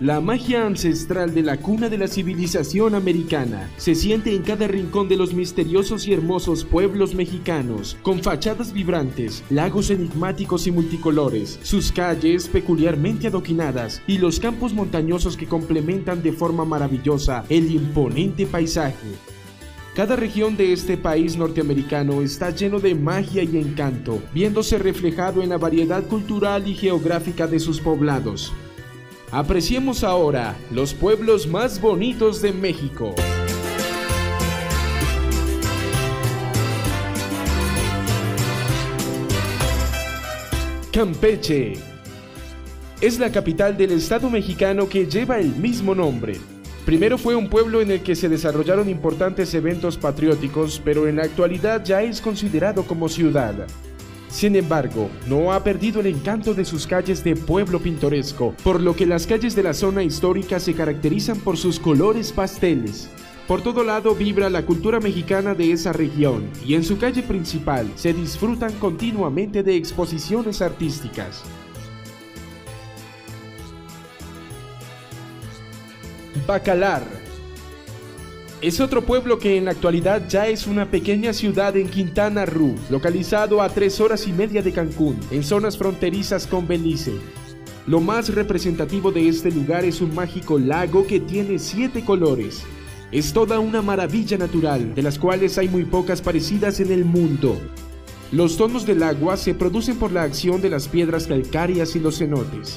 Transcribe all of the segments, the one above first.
La magia ancestral de la cuna de la civilización americana se siente en cada rincón de los misteriosos y hermosos pueblos mexicanos, con fachadas vibrantes, lagos enigmáticos y multicolores, sus calles peculiarmente adoquinadas y los campos montañosos que complementan de forma maravillosa el imponente paisaje. Cada región de este país norteamericano está lleno de magia y encanto, viéndose reflejado en la variedad cultural y geográfica de sus poblados. Apreciemos ahora los pueblos más bonitos de México. Campeche es la capital del estado mexicano que lleva el mismo nombre. Primero fue un pueblo en el que se desarrollaron importantes eventos patrióticos, pero en la actualidad ya es considerado como ciudad. Sin embargo, no ha perdido el encanto de sus calles de pueblo pintoresco, por lo que las calles de la zona histórica se caracterizan por sus colores pasteles. Por todo lado vibra la cultura mexicana de esa región y en su calle principal se disfrutan continuamente de exposiciones artísticas. Bacalar es otro pueblo que en la actualidad ya es una pequeña ciudad en Quintana Roo, localizado a tres horas y media de Cancún, en zonas fronterizas con Belice. Lo más representativo de este lugar es un mágico lago que tiene siete colores. Es toda una maravilla natural, de las cuales hay muy pocas parecidas en el mundo. Los tonos del agua se producen por la acción de las piedras calcáreas y los cenotes.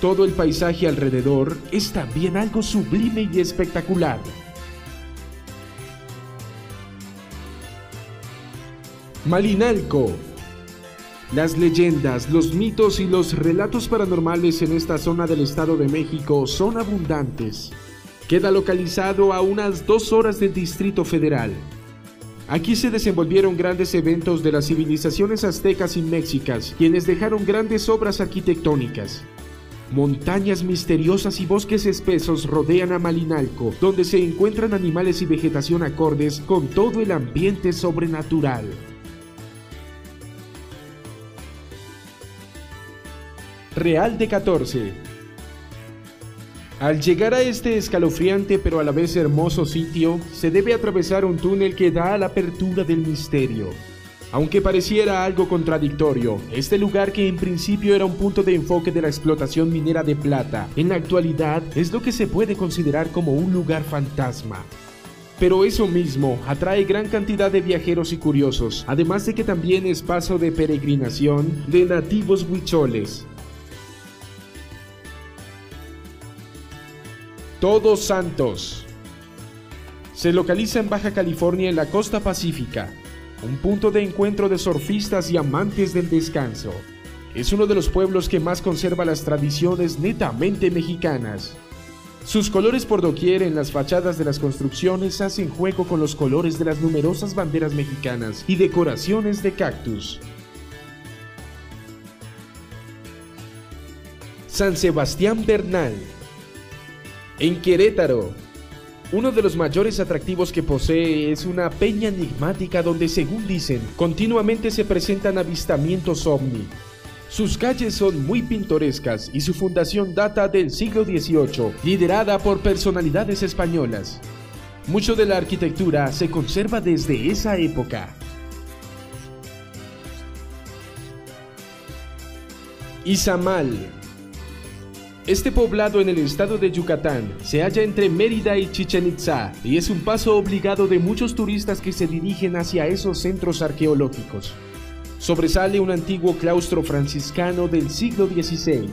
Todo el paisaje alrededor es también algo sublime y espectacular. Malinalco. Las leyendas, los mitos y los relatos paranormales en esta zona del Estado de México son abundantes. Queda localizado a unas dos horas del Distrito Federal. Aquí se desenvolvieron grandes eventos de las civilizaciones aztecas y mexicas, quienes dejaron grandes obras arquitectónicas. Montañas misteriosas y bosques espesos rodean a Malinalco, donde se encuentran animales y vegetación acordes con todo el ambiente sobrenatural. Real de 14. Al llegar a este escalofriante pero a la vez hermoso sitio, se debe atravesar un túnel que da a la apertura del misterio. Aunque pareciera algo contradictorio, este lugar que en principio era un punto de enfoque de la explotación minera de plata, en la actualidad es lo que se puede considerar como un lugar fantasma. Pero eso mismo atrae gran cantidad de viajeros y curiosos, además de que también es paso de peregrinación de nativos huicholes, Todos Santos. Se localiza en Baja California en la costa pacífica, un punto de encuentro de surfistas y amantes del descanso. Es uno de los pueblos que más conserva las tradiciones netamente mexicanas. Sus colores por doquier en las fachadas de las construcciones hacen juego con los colores de las numerosas banderas mexicanas y decoraciones de cactus. San Sebastián Bernal en Querétaro, uno de los mayores atractivos que posee es una peña enigmática donde, según dicen, continuamente se presentan avistamientos ovni. Sus calles son muy pintorescas y su fundación data del siglo XVIII, liderada por personalidades españolas. Mucho de la arquitectura se conserva desde esa época. Izamal este poblado en el estado de Yucatán se halla entre Mérida y Chichen Itza y es un paso obligado de muchos turistas que se dirigen hacia esos centros arqueológicos. Sobresale un antiguo claustro franciscano del siglo XVI.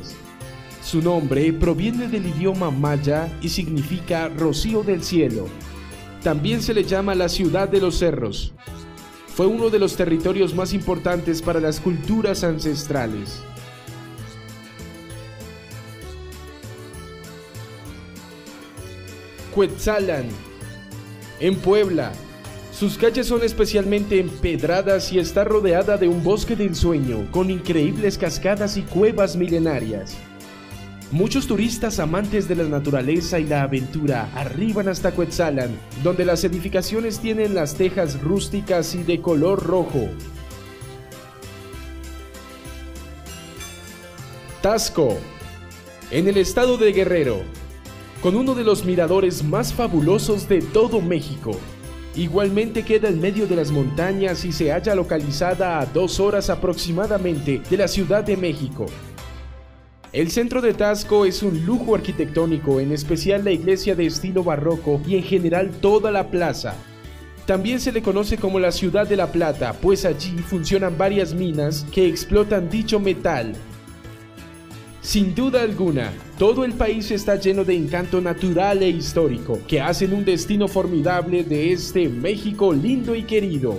Su nombre proviene del idioma maya y significa rocío del cielo. También se le llama la ciudad de los cerros. Fue uno de los territorios más importantes para las culturas ancestrales. Cuetzalan, en Puebla. Sus calles son especialmente empedradas y está rodeada de un bosque de ensueño con increíbles cascadas y cuevas milenarias. Muchos turistas amantes de la naturaleza y la aventura arriban hasta Cuetzalan, donde las edificaciones tienen las tejas rústicas y de color rojo. Tasco en el estado de Guerrero, con uno de los miradores más fabulosos de todo México. Igualmente queda en medio de las montañas y se halla localizada a dos horas aproximadamente de la Ciudad de México. El centro de Tasco es un lujo arquitectónico, en especial la iglesia de estilo barroco y en general toda la plaza. También se le conoce como la Ciudad de la Plata, pues allí funcionan varias minas que explotan dicho metal. Sin duda alguna, todo el país está lleno de encanto natural e histórico, que hacen un destino formidable de este México lindo y querido.